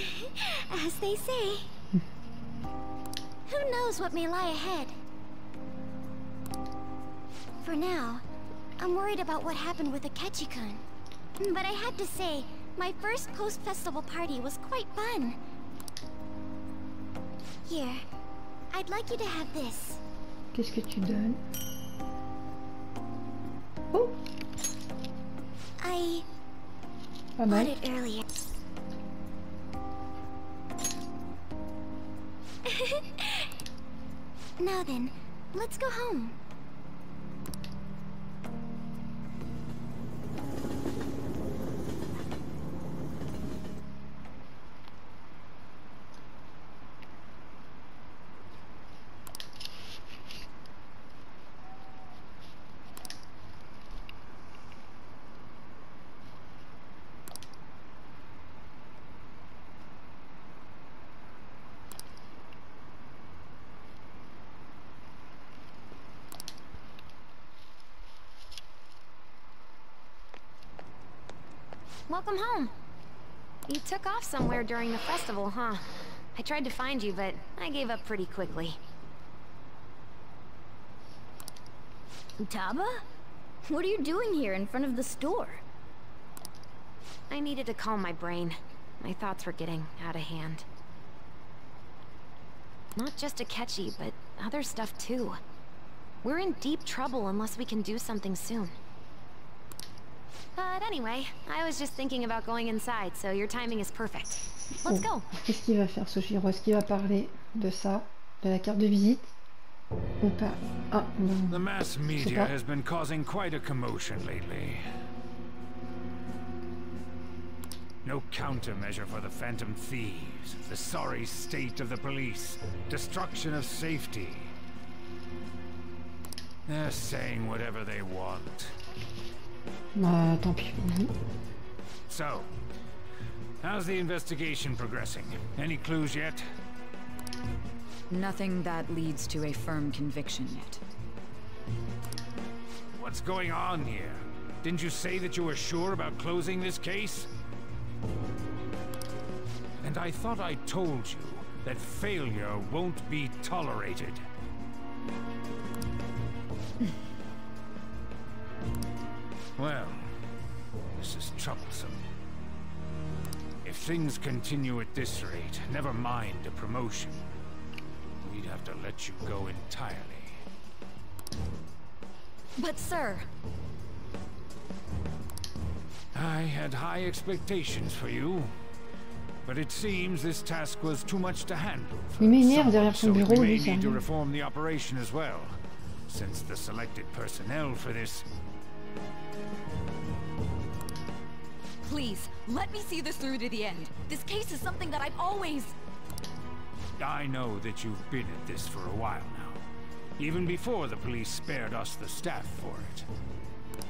As they say. Who knows what may lie ahead? For now, I'm worried about what happened with Akechi-kun. But I have to say, my first post-festival party was quite fun. Here, I'd like you to have this. Qu'est-ce que tu donnes Oh, I pas mal. it earlier. now then, let's go home. Welcome home. You took off somewhere during the festival, huh? I tried to find you, but I gave up pretty quickly. Taba? What are you doing here in front of the store? I needed to calm my brain. My thoughts were getting out of hand. Not just Akechi, but other stuff too. We're in deep trouble unless we can do something soon. But anyway, I was just thinking about going inside, so your timing is perfect. Let's Oh, go. Qu'est-ce qu'il va faire ce Giro Est-ce qu'il va parler de ça De la carte de visite Ou pas Ah, non. The mass media has been causing quite a commotion lately. No countermeasure for the Phantom Thieves, the sorry state of the police, destruction of safety. They're saying whatever they want. Bah, tant pis. Mhm. So, how's the investigation progressing? Any clues yet? Nothing that leads to a firm conviction yet. What's going on here? Didn't you say that you were sure about closing this case? And I thought I told you that failure won't be tolerated. well, this is troublesome. If things continue at this rate, never mind a promotion. We'd have to let you go entirely. But sir, I had high expectations for you. But it seems this task was too much to handle. for Il m'énerve someone, derrière son so bureau, we may lui, need to reform the operation as well. Since the selected personnel for this please, let me see this through to the end. This case is something that I've always... I know that you've been at this for a while now. Even before the police spared us the staff for it.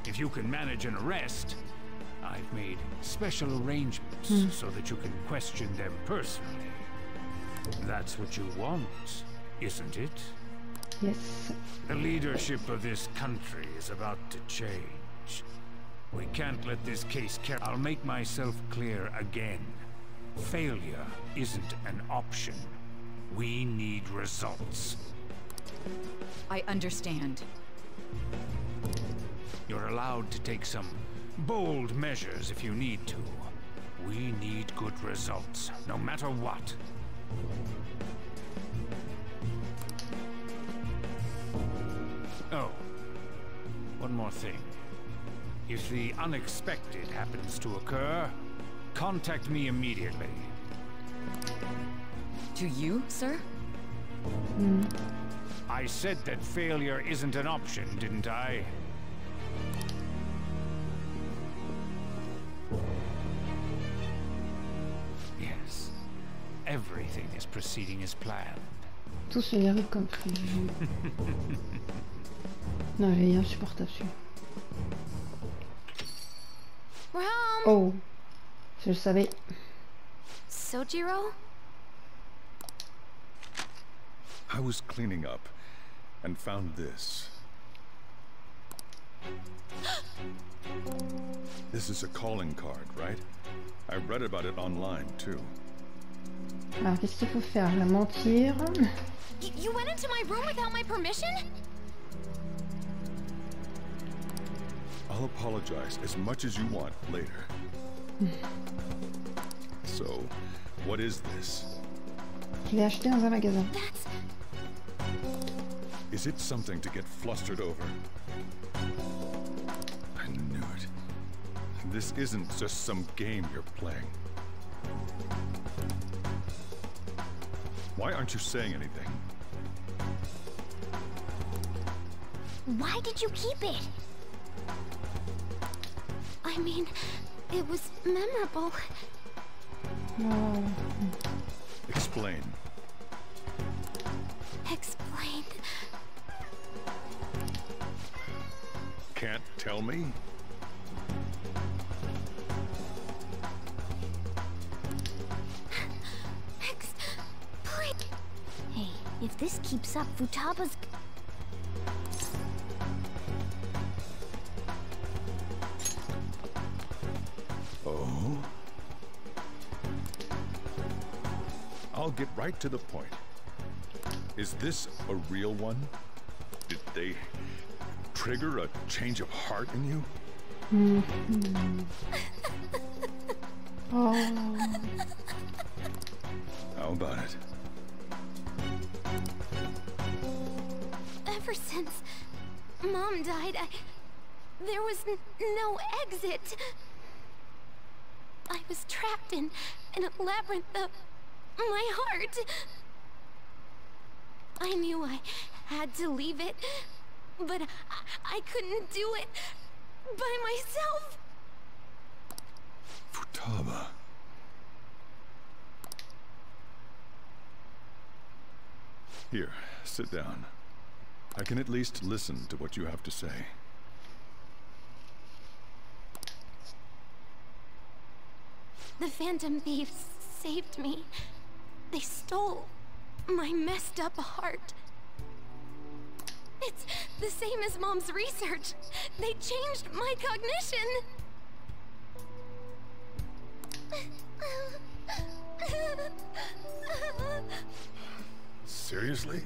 If you can manage an arrest, I've made special arrangements Hmm. so that you can question them personally. That's what you want, isn't it? Yes. The leadership of this country is about to change. We can't let this case carry. I'll make myself clear again. Failure isn't an option. We need results. I understand. You're allowed to take some bold measures if you need to. We need good results, no matter what. Oh, one more thing. If the unexpected happens to occur, contact me immediately. To you, sir? Hmm. I said that failure isn't an option, didn't I? Yes. Everything is proceeding as planned. Tout se déroule comme prévu. non, il est insupportable celui We're home. Oh, je le savais. Sojiro? I was cleaning up and found this. This is a calling card, right? I read about it online, too. Alors, qu'est-ce qu'il faut faire La mentir. Y you went into my room without my permission? I'll apologize as much as you want later. so, what is this? Je l'ai acheté dans un magasin. That's... Is it something to get flustered over? I knew it. This isn't just some game you're playing. Why aren't you saying anything? Why did you keep it? I mean, it was memorable. No. Explain. Explain. Can't tell me? Explain. Hey, if this keeps up, Futaba's... right to the point. Is this a real one? Did they trigger a change of heart in you? Mhm. Oh. How about it? Ever since Mom died, I... there was no exit. I was trapped in, in a labyrinth of my heart. I knew I had to leave it, but I, I couldn't do it by myself. Futaba. Here, sit down. I can at least listen to what you have to say. The Phantom Thieves saved me. They stole my messed up heart. It's the same as Mom's research. They changed my cognition. Seriously?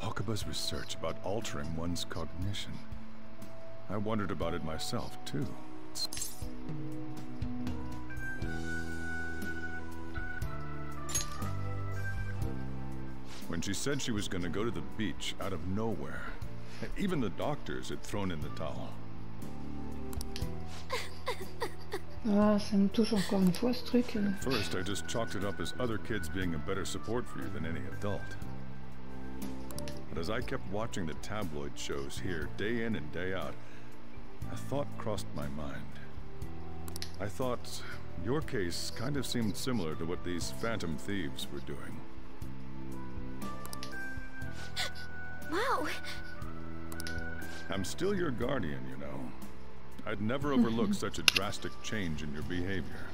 Wakaba's research about altering one's cognition. I wondered about it myself, too. When she said she was going to go to the beach out of nowhere, even the doctors had thrown in the towel. Ah, ça me touche encore une fois ce truc. First, I just chalked it up as other kids being a better support for you than any adult. But as I kept watching the tabloid shows here, day in and day out, a thought crossed my mind. I thought your case kind of seemed similar to what these phantom thieves were doing. Wow. I'm still your guardian, you know. I'd never overlook mm-hmm. such a drastic change in your behavior.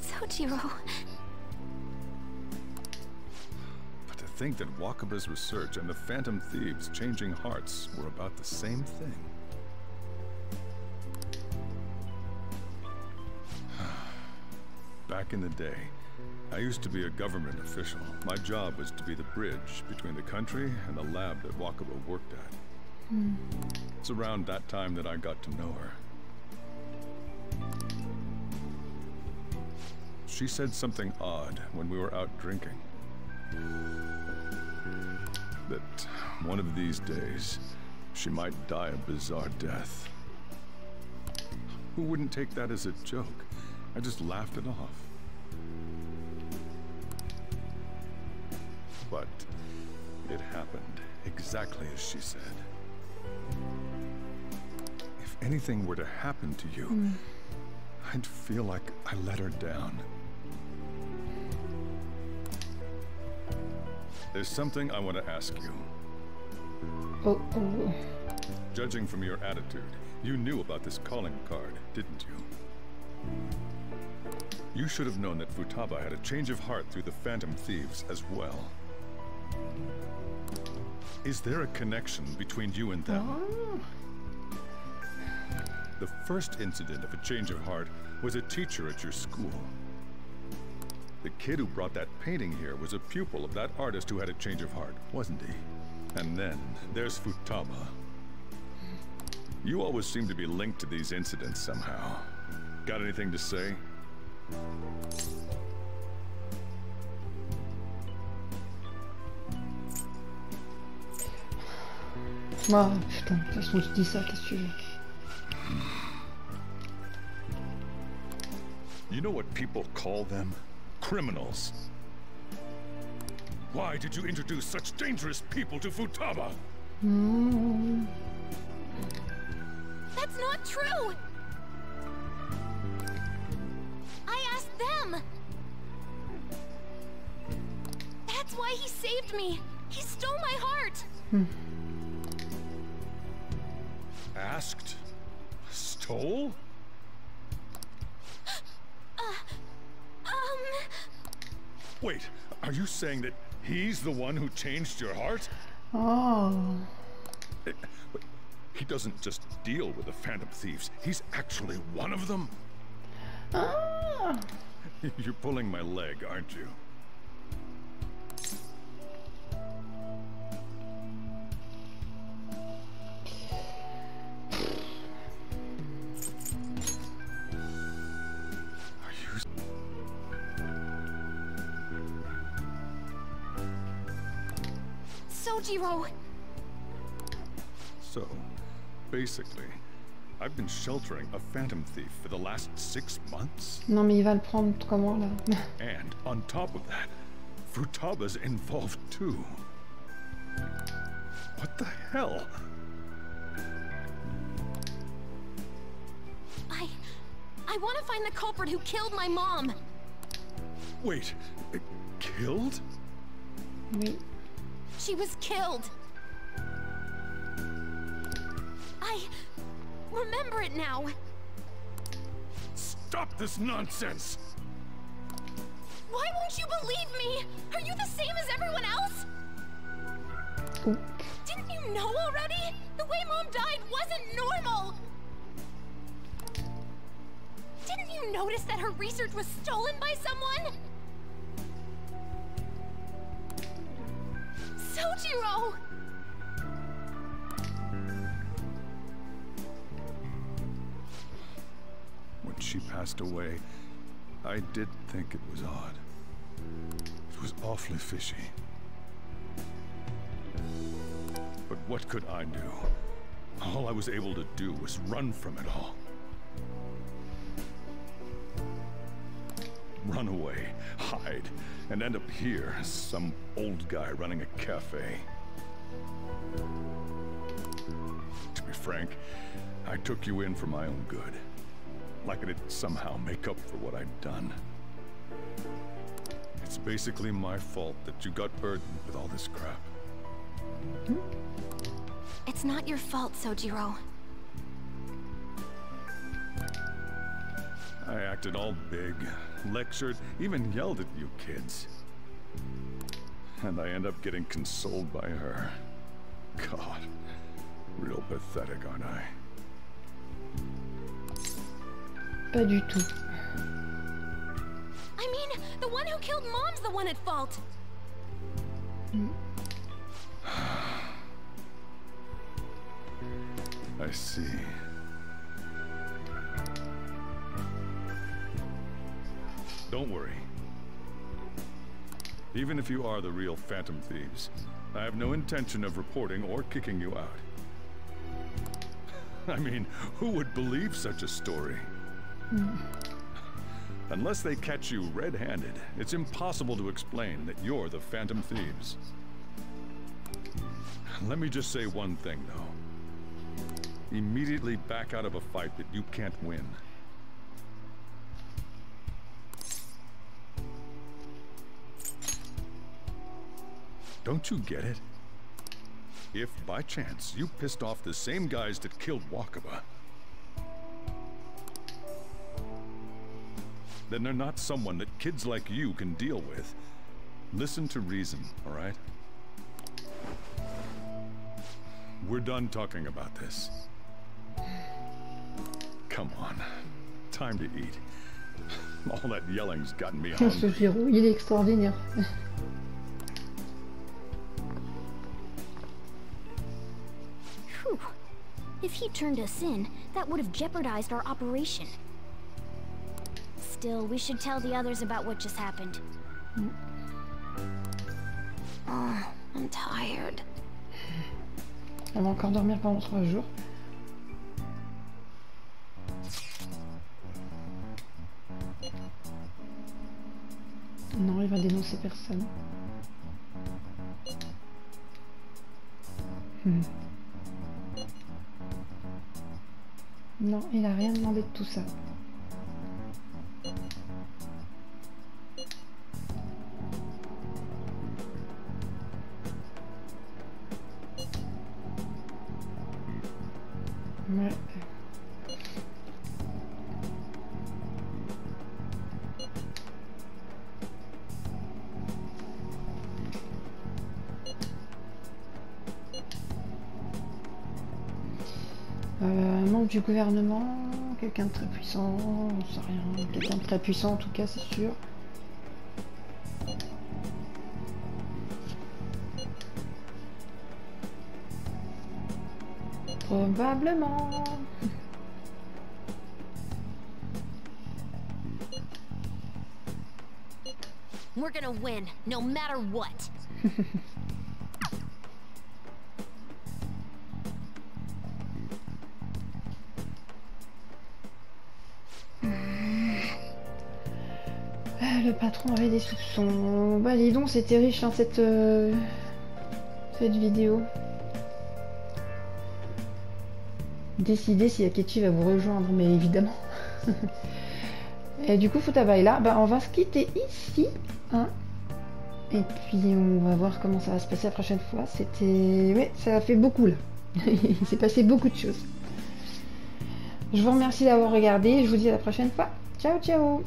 Sojiro. But to think that Wakaba's research and the Phantom Thieves changing hearts were about the same thing. Back in the day, I used to be a government official. My job was to be the bridge between the country and the lab that Wakaba worked at. Hmm. It's around that time that I got to know her. She said something odd when we were out drinking. That one of these days, she might die a bizarre death. Who wouldn't take that as a joke? I just laughed it off. Happened exactly as she said. If anything were to happen to you, Hmm. I'd feel like I let her down. There's something I want to ask you. Oh, oh. Judging from your attitude, you knew about this calling card, didn't you? You should have known that Futaba had a change of heart through the Phantom Thieves as well. Is there a connection between you and them? Oh. The first incident of a change of heart was a teacher at your school. The kid who brought that painting here was a pupil of that artist who had a change of heart, wasn't he? And then there's Futaba. You always seem to be linked to these incidents somehow. Got anything to say? Ah, putain, de toute façon, je dis ça, qu'est-ce que tu veux You know what people call them? Criminals. Why did you introduce such dangerous people to Futaba? Hmm. That's not true! I asked them! That's why he saved me! He stole my heart! Asked? Stole? Um... Wait, are you saying that he's the one who changed your heart? Oh. He doesn't just deal with the Phantom Thieves. He's actually one of them? Ah. You're pulling my leg, aren't you? Basically, I've been sheltering a phantom thief for the last six months. Non mais il va le prendre comment là And on top of that, Futaba's involved too. What the hell? I... I want to find the culprit who killed my mom! Wait, uh, killed? Oui. She was killed! Remember it now! Stop this nonsense! Why won't you believe me? Are you the same as everyone else? Didn't you know already? The way Mom died wasn't normal! Didn't you notice that her research was stolen by someone? Sojiro! She passed away, I did think it was odd. It was awfully fishy. But what could I do? All I was able to do was run from it all. Run away, hide, and end up here, as some old guy running a cafe. To be frank, I took you in for my own good. Like it'd somehow make up for what I'd done. It's basically my fault that you got burdened with all this crap. Hmm? It's not your fault, Sojiro. I acted all big, lectured, even yelled at you kids. And I end up getting consoled by her. God, real pathetic, aren't I? Pas du tout. I mean, the one who killed Mom's the one at fault! Hmm. I see. Don't worry. Even if you are the real Phantom Thieves, I have no intention of reporting or kicking you out. I mean, who would believe such a story? Unless they catch you red-handed, it's impossible to explain that you're the Phantom Thieves. Let me just say one thing, though. Immediately back out of a fight that you can't win. Don't you get it? If, by chance, you pissed off the same guys that killed Wakaba, then they're not someone that kids like you can deal with. Listen to reason, all right? We're done talking about this. Come on. Time to eat. All that yelling's gotten me Ce hungry. Giro, il est extraordinaire. Phew. If he turned us in, that would have jeopardized our operation. Still, we should tell the others about what just happened. Oh, I'm tired. Elle va encore dormir pendant trois jours. Non, il va dénoncer personne. Hmm. Non, il a rien demandé de tout ça. Du gouvernement, quelqu'un de très puissant, on sait rien, quelqu'un de très puissant en tout cas, c'est sûr. Probablement. We're gonna win, no matter what. soupçons. Bah dis c'était riche hein, cette, euh, cette vidéo. Décidez si Akechi va vous rejoindre, mais évidemment. Et du coup, Futabaila, bah, on va se quitter ici. Hein. Et puis, on va voir comment ça va se passer la prochaine fois. C'était... Ouais, ça a fait beaucoup, là. Il s'est passé beaucoup de choses. Je vous remercie d'avoir regardé. Je vous dis à la prochaine fois. Ciao, ciao